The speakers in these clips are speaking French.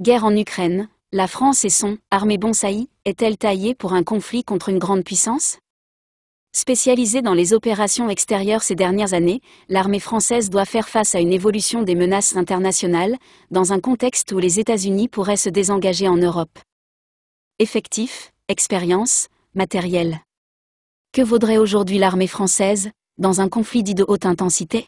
Guerre en Ukraine, la France et son armée bonsaï est-elle taillée pour un conflit contre une grande puissance? Spécialisée dans les opérations extérieures ces dernières années, l'armée française doit faire face à une évolution des menaces internationales, dans un contexte où les États-Unis pourraient se désengager en Europe. Effectif, expérience, matériel. Que vaudrait aujourd'hui l'armée française, dans un conflit dit de haute intensité?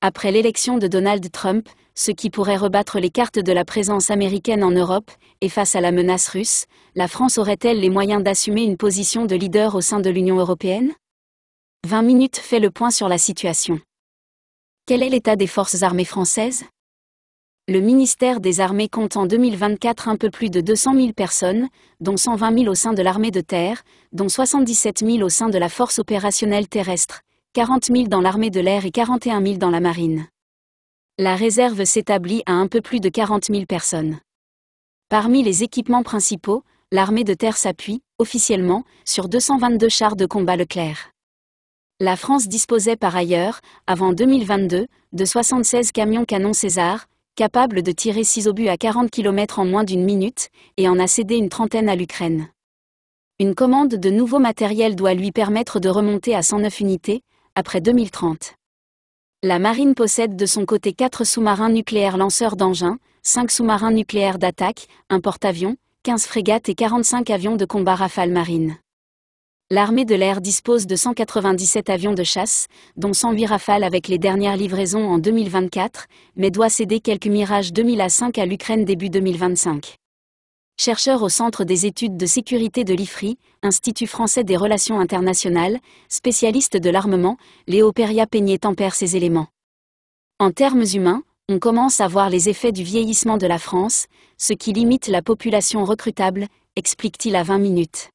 Après l'élection de Donald Trump, ce qui pourrait rebattre les cartes de la présence américaine en Europe, et face à la menace russe, la France aurait-elle les moyens d'assumer une position de leader au sein de l'Union européenne? 20 minutes fait le point sur la situation. Quel est l'état des forces armées françaises? Le ministère des Armées compte en 2024 un peu plus de 200 000 personnes, dont 120 000 au sein de l'armée de terre, dont 77 000 au sein de la force opérationnelle terrestre, 40 000 dans l'armée de l'air et 41 000 dans la marine la réserve s'établit à un peu plus de 40 000 personnes. Parmi les équipements principaux, l'armée de terre s'appuie, officiellement, sur 222 chars de combat Leclerc. La France disposait par ailleurs, avant 2022, de 76 camions canons César, capables de tirer 6 obus à 40 km en moins d'une minute, et en a cédé une trentaine à l'Ukraine. Une commande de nouveaux matériels doit lui permettre de remonter à 109 unités, après 2030. La marine possède de son côté 4 sous-marins nucléaires lanceurs d'engins, 5 sous-marins nucléaires d'attaque, un porte-avions, 15 frégates et 45 avions de combat Rafale marine. L'armée de l'air dispose de 197 avions de chasse, dont 108 Rafales avec les dernières livraisons en 2024, mais doit céder quelques Mirage 2000 à 5 à l'Ukraine début 2025 chercheur au Centre des études de sécurité de l'IFRI, Institut français des relations internationales, spécialiste de l'armement, Léo Peria-Peigné tempère ces éléments. En termes humains, on commence à voir les effets du vieillissement de la France, ce qui limite la population recrutable, explique-t-il à 20 minutes.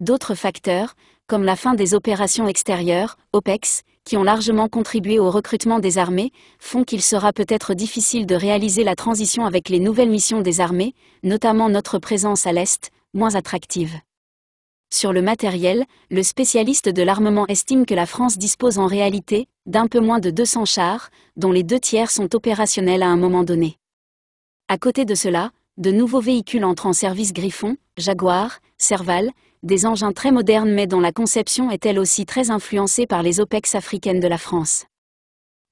D'autres facteurs, comme la fin des opérations extérieures, OPEX, qui ont largement contribué au recrutement des armées, font qu'il sera peut-être difficile de réaliser la transition avec les nouvelles missions des armées, notamment notre présence à l'Est, moins attractive. Sur le matériel, le spécialiste de l'armement estime que la France dispose en réalité d'un peu moins de 200 chars, dont les deux tiers sont opérationnels à un moment donné. À côté de cela, de nouveaux véhicules entrent en service Griffon, Jaguar, Serval, des engins très modernes mais dont la conception est elle aussi très influencée par les OPEX africaines de la France.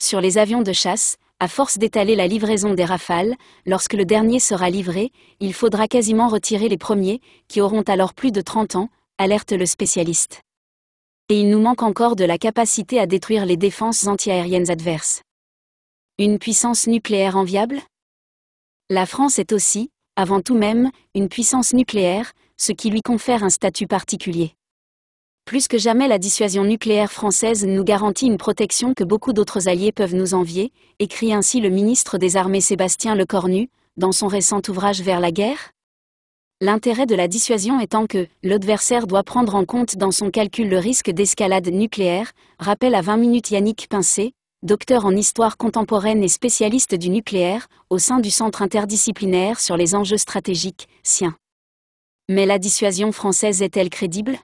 Sur les avions de chasse, à force d'étaler la livraison des rafales, lorsque le dernier sera livré, il faudra quasiment retirer les premiers, qui auront alors plus de 30 ans, alerte le spécialiste. Et il nous manque encore de la capacité à détruire les défenses antiaériennes adverses. Une puissance nucléaire enviable? La France est aussi, avant tout même, une puissance nucléaire, ce qui lui confère un statut particulier. Plus que jamais la dissuasion nucléaire française nous garantit une protection que beaucoup d'autres alliés peuvent nous envier, écrit ainsi le ministre des Armées Sébastien Lecornu, dans son récent ouvrage Vers la guerre. L'intérêt de la dissuasion étant que l'adversaire doit prendre en compte dans son calcul le risque d'escalade nucléaire, rappelle à 20 minutes Yannick Pincé, docteur en histoire contemporaine et spécialiste du nucléaire, au sein du Centre interdisciplinaire sur les enjeux stratégiques, SIEN. Mais la dissuasion française est-elle crédible?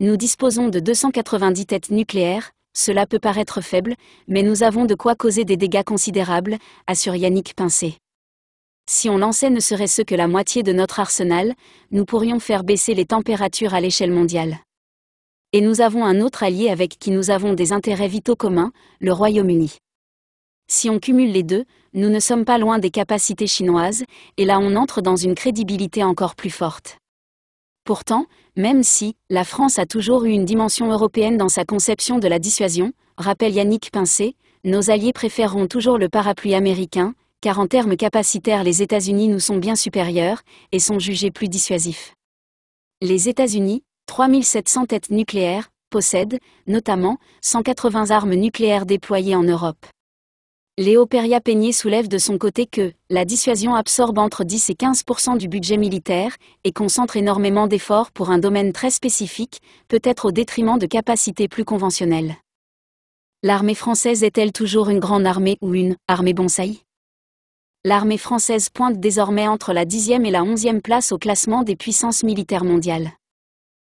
Nous disposons de 290 têtes nucléaires, cela peut paraître faible, mais nous avons de quoi causer des dégâts considérables, assure Yannick Pincé. Si on lançait ne serait-ce que la moitié de notre arsenal, nous pourrions faire baisser les températures à l'échelle mondiale. Et nous avons un autre allié avec qui nous avons des intérêts vitaux communs, le Royaume-Uni. Si on cumule les deux, nous ne sommes pas loin des capacités chinoises, et là on entre dans une crédibilité encore plus forte. Pourtant, même si la France a toujours eu une dimension européenne dans sa conception de la dissuasion, rappelle Yannick Pincé, nos alliés préféreront toujours le parapluie américain, car en termes capacitaires les États-Unis nous sont bien supérieurs, et sont jugés plus dissuasifs. Les États-Unis, 3700 têtes nucléaires, possèdent, notamment, 180 armes nucléaires déployées en Europe. Léo Peria-Peigné soulève de son côté que la dissuasion absorbe entre 10 et 15% du budget militaire et concentre énormément d'efforts pour un domaine très spécifique, peut-être au détriment de capacités plus conventionnelles. L'armée française est-elle toujours une grande armée ou une armée bonsaï? L'armée française pointe désormais entre la 10e et la 11e place au classement des puissances militaires mondiales.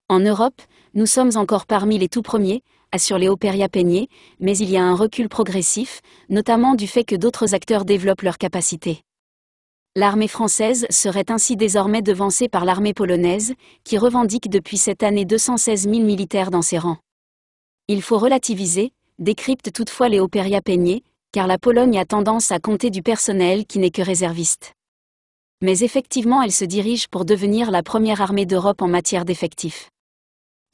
En Europe, nous sommes encore parmi les tout premiers, assure Léo Peria-Peigné, mais il y a un recul progressif, notamment du fait que d'autres acteurs développent leurs capacités. L'armée française serait ainsi désormais devancée par l'armée polonaise, qui revendique depuis cette année 216 000 militaires dans ses rangs. Il faut relativiser, décrypte toutefois Léoperia Peigné, car la Pologne a tendance à compter du personnel qui n'est que réserviste. Mais effectivement elle se dirige pour devenir la première armée d'Europe en matière d'effectifs.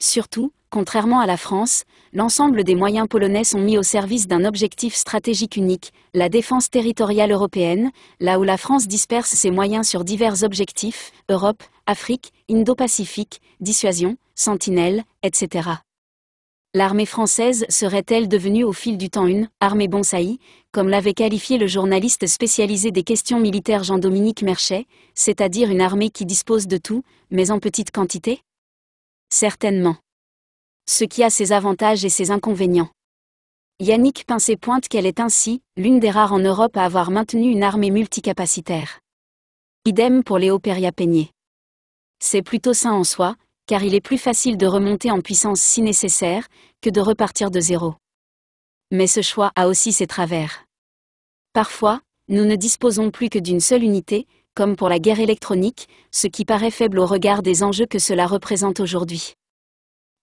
Surtout, contrairement à la France, l'ensemble des moyens polonais sont mis au service d'un objectif stratégique unique, la défense territoriale européenne, là où la France disperse ses moyens sur divers objectifs, Europe, Afrique, Indo-Pacifique, dissuasion, sentinelle, etc. L'armée française serait-elle devenue au fil du temps une armée bonsaï, comme l'avait qualifié le journaliste spécialisé des questions militaires Jean-Dominique Merchet, c'est-à-dire une armée qui dispose de tout, mais en petite quantité? Certainement. Ce qui a ses avantages et ses inconvénients. Yannick Pincé pointe qu'elle est ainsi l'une des rares en Europe à avoir maintenu une armée multicapacitaire. Idem pour Léo Peria Peigné. C'est plutôt sain en soi, car il est plus facile de remonter en puissance si nécessaire, que de repartir de zéro. Mais ce choix a aussi ses travers. Parfois, nous ne disposons plus que d'une seule unité, comme pour la guerre électronique, ce qui paraît faible au regard des enjeux que cela représente aujourd'hui.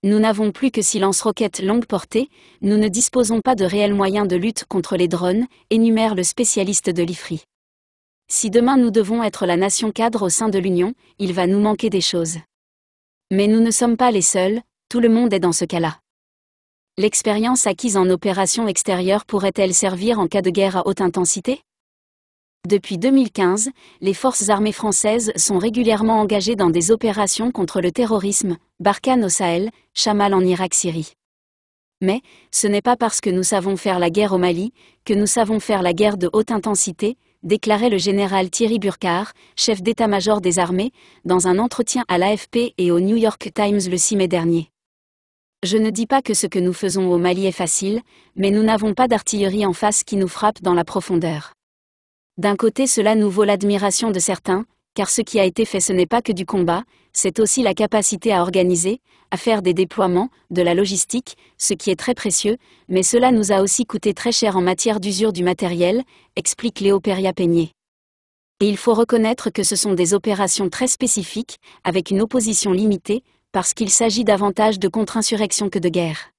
Nous n'avons plus que six lance-roquettes longue portée, nous ne disposons pas de réels moyens de lutte contre les drones, énumère le spécialiste de l'IFRI. Si demain nous devons être la nation cadre au sein de l'Union, il va nous manquer des choses. Mais nous ne sommes pas les seuls, tout le monde est dans ce cas-là. L'expérience acquise en opération extérieure pourrait-elle servir en cas de guerre à haute intensité? Depuis 2015, les forces armées françaises sont régulièrement engagées dans des opérations contre le terrorisme, Barkhane au Sahel, Chamal en Irak-Syrie. Mais, ce n'est pas parce que nous savons faire la guerre au Mali, que nous savons faire la guerre de haute intensité, déclarait le général Thierry Burkhardt, chef d'état-major des armées, dans un entretien à l'AFP et au New York Times le 6 mai dernier. Je ne dis pas que ce que nous faisons au Mali est facile, mais nous n'avons pas d'artillerie en face qui nous frappe dans la profondeur. D'un côté cela nous vaut l'admiration de certains, car ce qui a été fait ce n'est pas que du combat, c'est aussi la capacité à organiser, à faire des déploiements, de la logistique, ce qui est très précieux, mais cela nous a aussi coûté très cher en matière d'usure du matériel, explique Léo Peria Peigné. Et il faut reconnaître que ce sont des opérations très spécifiques, avec une opposition limitée, parce qu'il s'agit davantage de contre-insurrection que de guerre.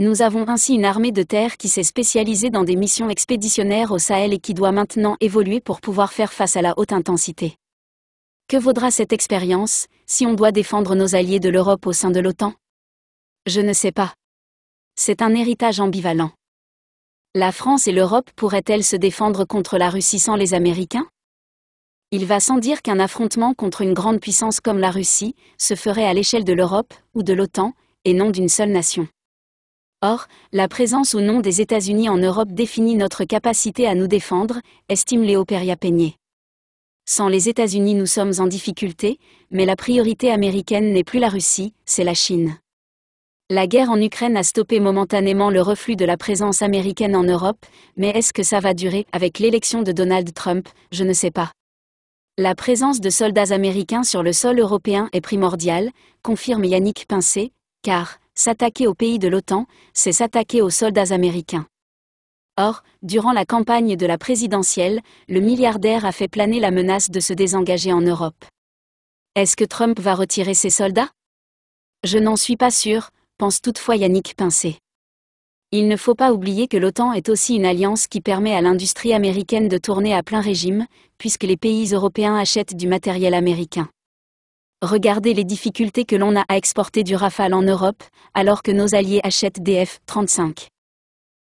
Nous avons ainsi une armée de terre qui s'est spécialisée dans des missions expéditionnaires au Sahel et qui doit maintenant évoluer pour pouvoir faire face à la haute intensité. Que vaudra cette expérience, si on doit défendre nos alliés de l'Europe au sein de l'OTAN? Je ne sais pas. C'est un héritage ambivalent. La France et l'Europe pourraient-elles se défendre contre la Russie sans les Américains? Il va sans dire qu'un affrontement contre une grande puissance comme la Russie se ferait à l'échelle de l'Europe ou de l'OTAN, et non d'une seule nation. Or, la présence ou non des États-Unis en Europe définit notre capacité à nous défendre, estime Léo Peria Peigné. Sans les États-Unis nous sommes en difficulté, mais la priorité américaine n'est plus la Russie, c'est la Chine. La guerre en Ukraine a stoppé momentanément le reflux de la présence américaine en Europe, mais est-ce que ça va durer avec l'élection de Donald Trump? Je ne sais pas. La présence de soldats américains sur le sol européen est primordiale, confirme Yannick Pincé, car, s'attaquer aux pays de l'OTAN, c'est s'attaquer aux soldats américains. Or, durant la campagne de la présidentielle, le milliardaire a fait planer la menace de se désengager en Europe. Est-ce que Trump va retirer ses soldats? Je n'en suis pas sûr, pense toutefois Yannick Pincé. Il ne faut pas oublier que l'OTAN est aussi une alliance qui permet à l'industrie américaine de tourner à plein régime, puisque les pays européens achètent du matériel américain. Regardez les difficultés que l'on a à exporter du Rafale en Europe, alors que nos alliés achètent des F-35.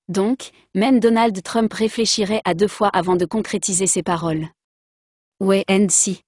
Donc, même Donald Trump réfléchirait à deux fois avant de concrétiser ses paroles. Ouais, NC.